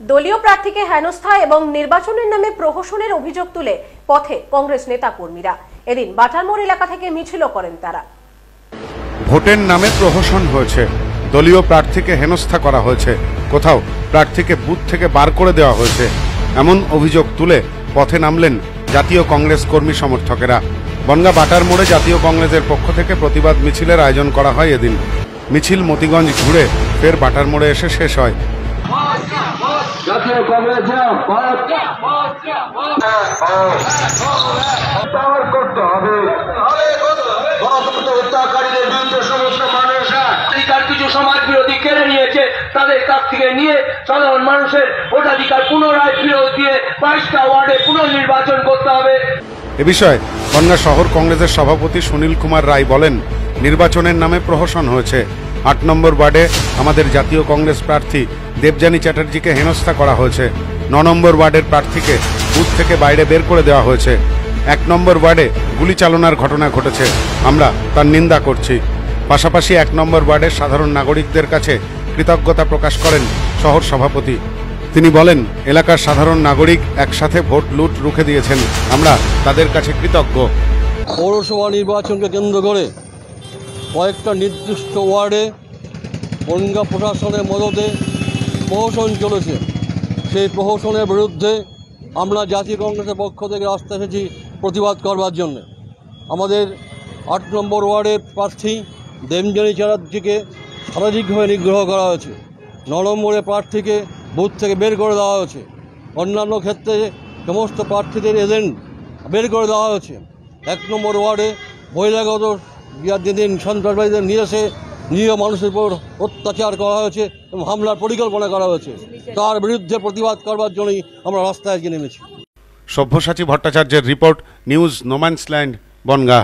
দলীয় প্রার্থীকে হেনস্থা এবং নির্বাচনের নামে প্রহসনের অভিযোগ তুলে পথে কংগ্রেস নেতা কর্মীরা এদিন বাটারমোড় এলাকা থেকে মিছিলও করেন তারা। ভোটের নামে প্রহসন হয়েছে। দলীয় প্রার্থীকে হেনস্থা করা হয়েছে। কোথাও প্রার্থীকে বুথ থেকে বার করে দেওয়া হয়েছে। এমন অভিযোগ তুলে পথে নামলেন জাতীয় কংগ্রেস কর্মী সমর্থকেরা। বনগা বাটার মোড়ে জাতীয় কংগ্রেসের পক্ষ থেকে প্রতিবাদ মিছিলের আয়োজন করা হয় এদিন। মিছিল মতিগঞ্জ ঘুরে ফের বাটার মোড়ে এসে শেষ হয়। জাতীয় কংগ্রেসে পাওয়ার করতে হবে। গণতন্ত্র হত্যাকারীদের বিরুদ্ধে সমস্ত মানুষরা অধিকার কিছু সমাজ বিরোধী কেড়ে নিয়েছে তাদের কাছ থেকে নিয়ে সাধারণ মানুষের ভোটাধিকার পুনরায় ফেরত দিয়ে বাইশটা ওয়ার্ডে পুনর্নির্বাচন করতে হবে। এ বিষয়ে বনগা শহর কংগ্রেসের সভাপতি সুনীল কুমার রায় বলেন নির্বাচনের নামে প্রহসন হয়েছে। আট নম্বর ওয়ার্ডে আমাদের জাতীয় কংগ্রেস প্রার্থী দেবযানী চ্যাটার্জিকে হেনস্থা করা হয়েছে। ন নম্বর ওয়ার্ডের প্রার্থীকে বুথ থেকে বাইরে বের করে দেওয়া হয়েছে। এক নম্বর ওয়ার্ডে গুলি চালনার ঘটনা ঘটেছে। আমরা তার নিন্দা করছি। পাশাপাশি এক নম্বর ওয়ার্ডের সাধারণ নাগরিকদের কাছে কৃতজ্ঞতা প্রকাশ করেন শহর সভাপতি। তিনি বলেন, এলাকার সাধারণ নাগরিক একসাথে ভোট লুট রুখে দিয়েছেন। আমরা তাদের কাছে কৃতজ্ঞ। পৌরসভা নির্বাচনকে কেন্দ্র করে নির্দিষ্ট ওয়ার্ডে বনগা প্রশাসনের মদতে প্রহসন চলেছে। সেই প্রহসনের বিরুদ্ধে আমরা জাতীয় কংগ্রেসের পক্ষ থেকে রাস্তায় এসেছি প্রতিবাদ করবার জন্য। আমাদের আট নম্বর ওয়ার্ডের প্রার্থী দেবজানী চ্যাটার্জিকে শারীরিকভাবে নিগ্রহ করা হয়েছে। ন নম্বরের প্রার্থীকে বুথ থেকে বের করে দেওয়া হয়েছে। অন্যান্য ক্ষেত্রে সমস্ত প্রার্থীদের এজেন্ট বের করে দেওয়া হয়েছে। এক নম্বর ওয়ার্ডে বহিরাগত বিয়ার যেদিন সন্ত্রাসবাদীদের নিয়ে এসে নিরীহ মানুষের উপর অত্যাচার করা হয়েছে এবং হামলার পরিকল্পনা করা হয়েছে, তার বিরুদ্ধে প্রতিবাদ করবার জন্যই আমরা রাস্তায় আজকে নেমেছি। সভ্যসাচী ভট্টাচার্যের রিপোর্ট নিউজ নোম্যান্সল্যান্ড, বনগা।